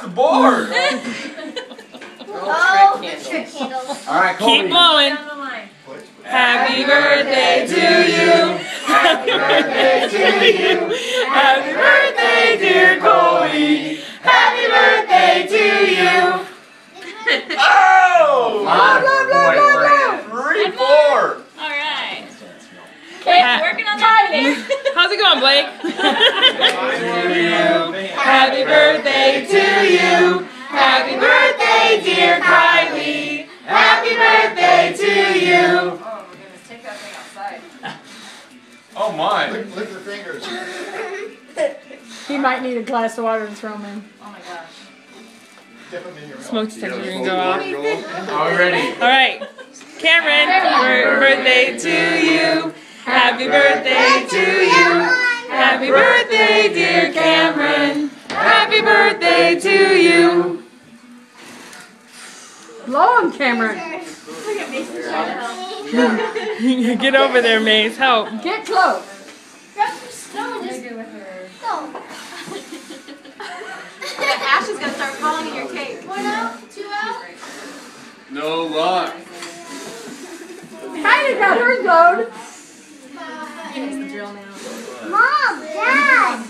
hard. Oh, trick candles. All right, Keep blowing. Down the line. Happy birthday to you. Happy birthday to you. Happy birthday, dear Colbie. Happy birthday to you. Oh! Blah, blah, blah, blah, blah. Three, four. All right. Ha- Working on that. How's it going, Blake? to you. Happy birthday to you. Happy birthday, dear Kyley. Happy birthday to you. Oh my goodness, take that thing outside. Oh my. Lick, lick your fingers. He might need a glass of water to throw him in. Oh my gosh. Dip them in your. Smoke detector's gonna go off. Are we ready? All right, Camryn, birthday to you. Happy birthday to you. Happy birthday, dear Camryn. Happy birthday to you. Blow him, Camryn. Look at Mason trying to help. Get over there, Maze. Help. Get close. Grab some snow and just. Ash is gonna start falling in your cake. One out, two out. No luck. Kyley got hers load. He knows the drill now. Mom, Dad.